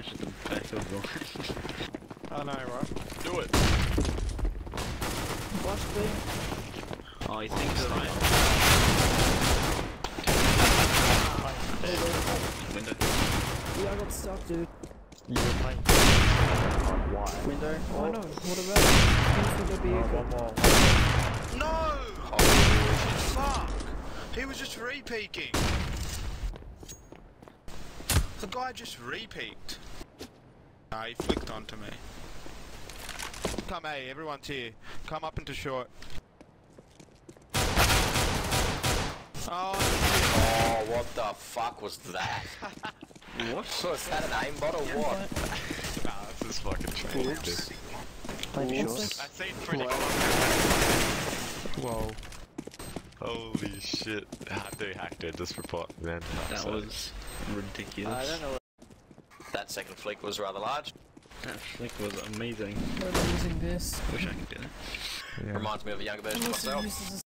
much at the back of the I know, right? Do it. Watch B. Oh, he thinks that so. Window. Yeah, I got stuck, dude. You were playing. Why? Window. Oh, Oh. no. What about? Finish with the Oh, vehicle. one more. No! Oh, fuck! He was just re-peeking. The guy just re-peeked. Nah, he flicked onto me. Come, hey, everyone's here. Come up into short. Oh, Oh, what the fuck was that? What? Was that an aimbot or what? nah, this is fucking trash. Oops. Maybe Oops. short. I seen pretty Whoa. Holy shit. Ha- Dude, hacked it just report, man. That So- was ridiculous. I don't know. That second flick was rather large. That flick was amazing. What about using this? Wish I could do that. Yeah. Reminds me of a younger version of myself. uses